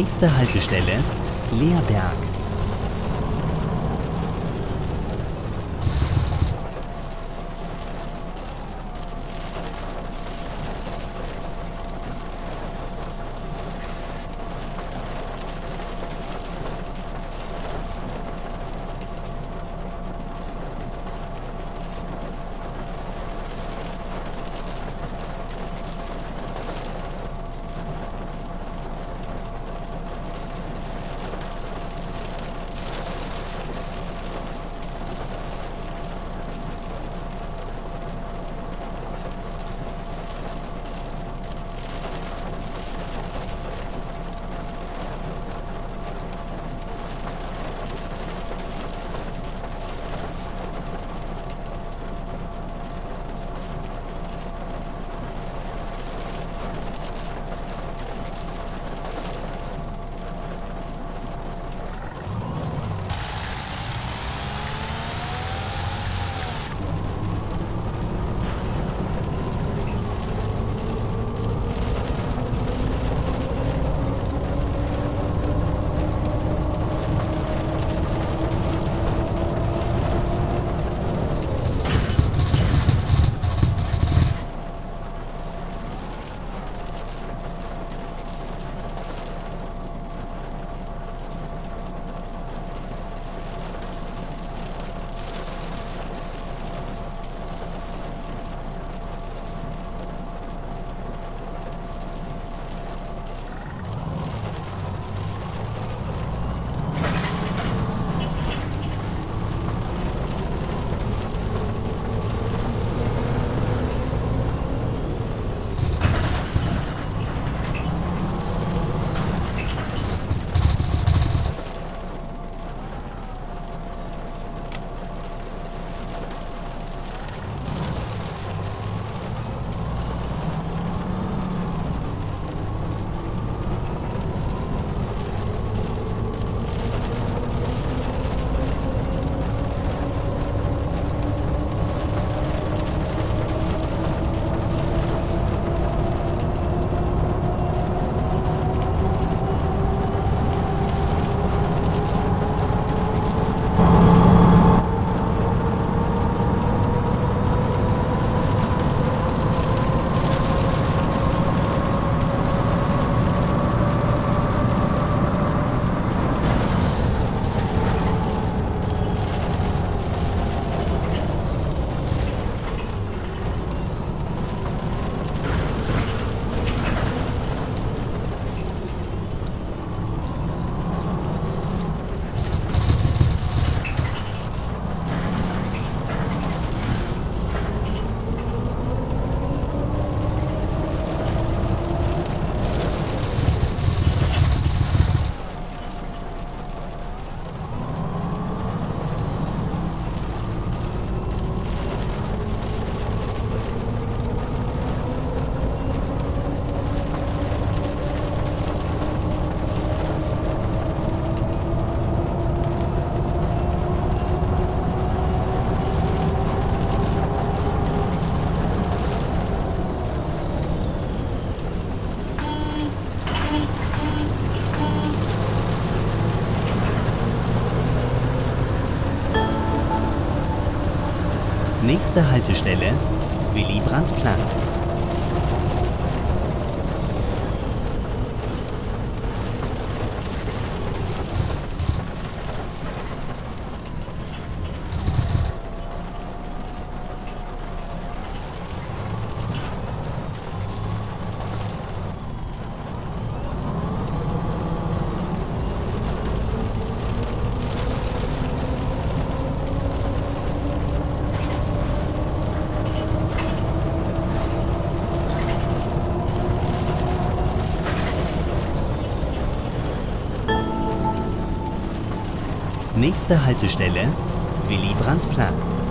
Nächste Haltestelle Leerberg. Nächste Haltestelle Willy Brandt-Platz. Nächste Haltestelle Willy Brandt-Platz.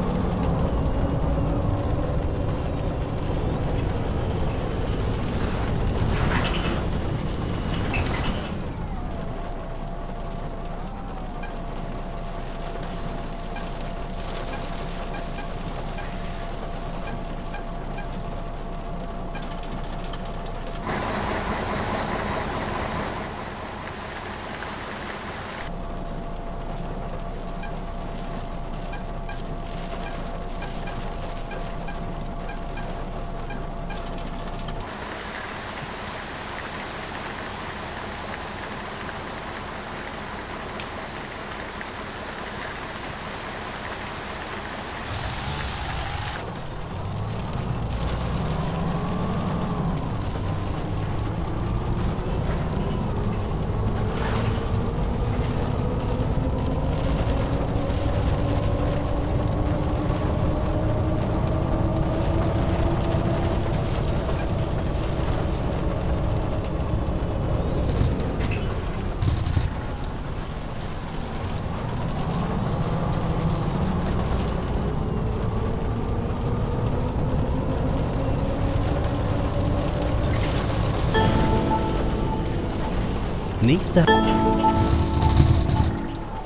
Nächste,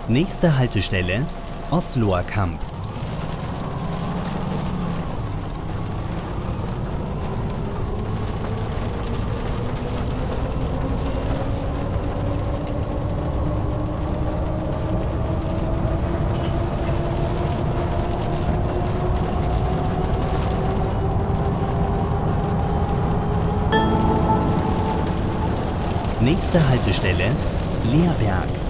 nächste Haltestelle Osloer Kamp. Nächste Haltestelle Leerberg.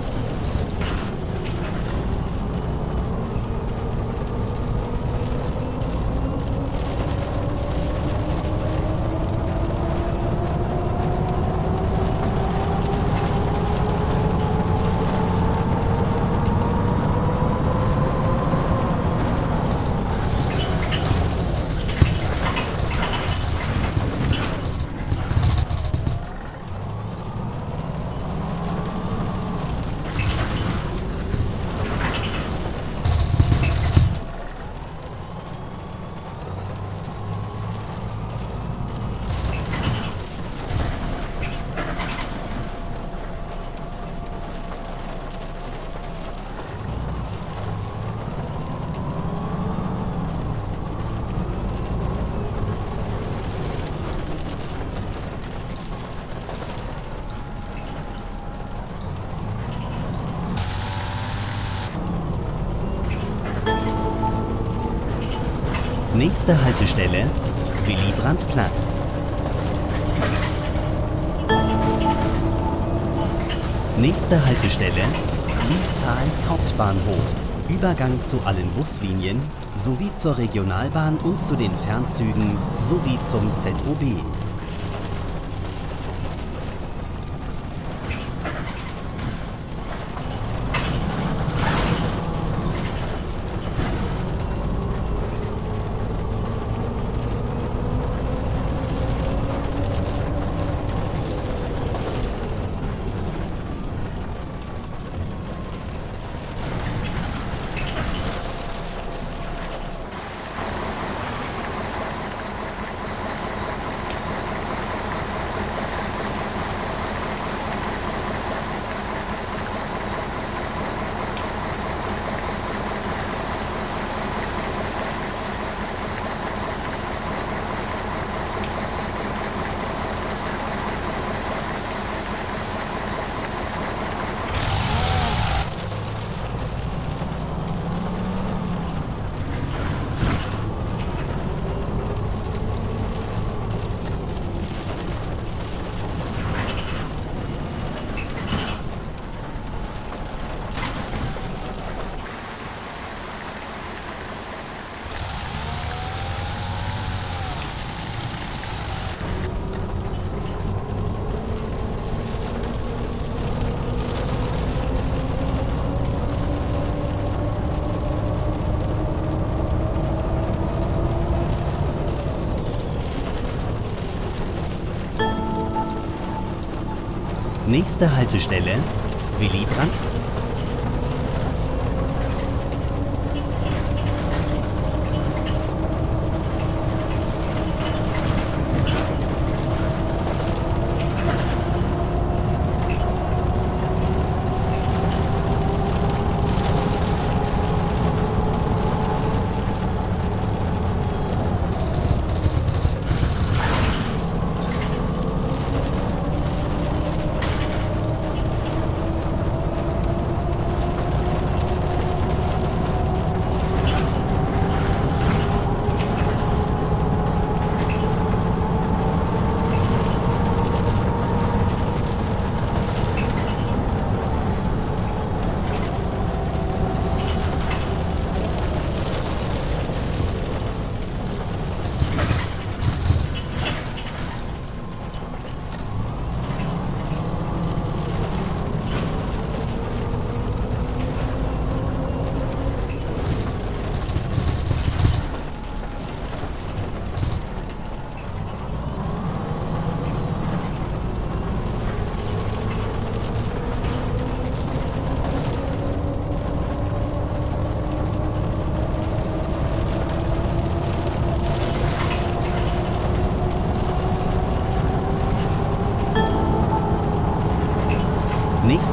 Nächste Haltestelle Willy Brandt-Platz. Nächste Haltestelle Liestal Hauptbahnhof. Übergang zu allen Buslinien sowie zur Regionalbahn und zu den Fernzügen sowie zum ZOB. Nächste Haltestelle Willy Brandt.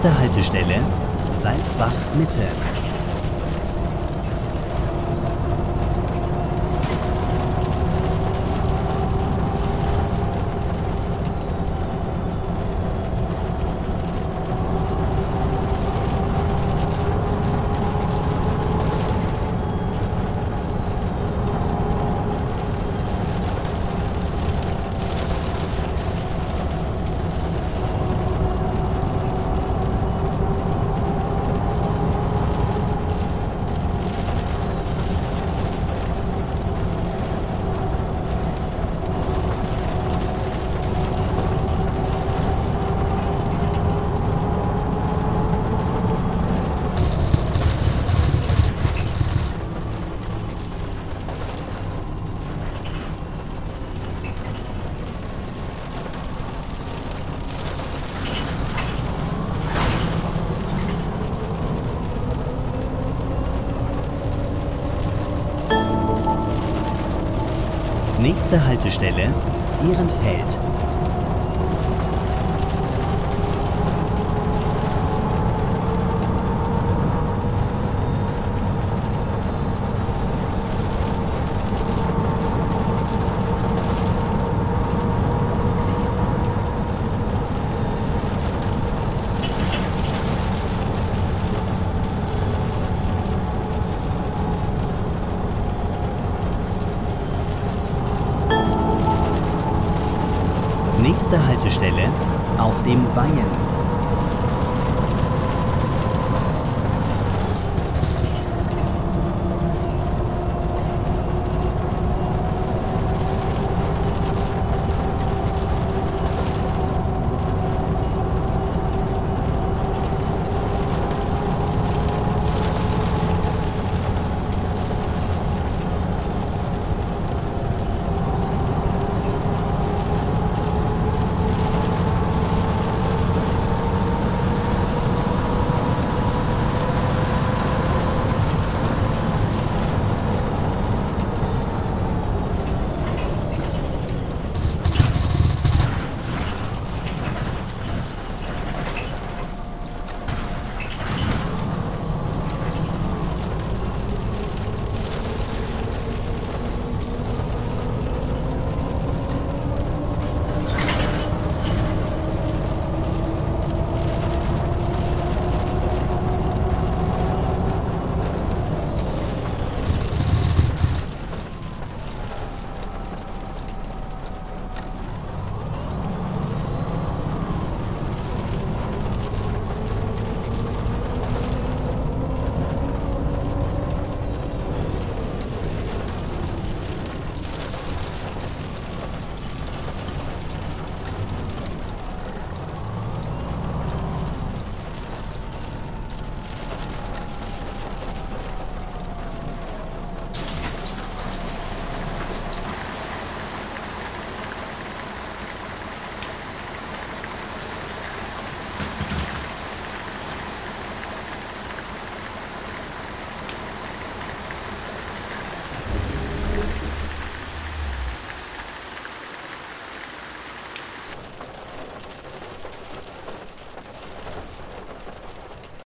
Nächste Haltestelle Salzbach Mitte. Nächste Haltestelle Ehrenfeld. Nächste Haltestelle auf dem Weihen.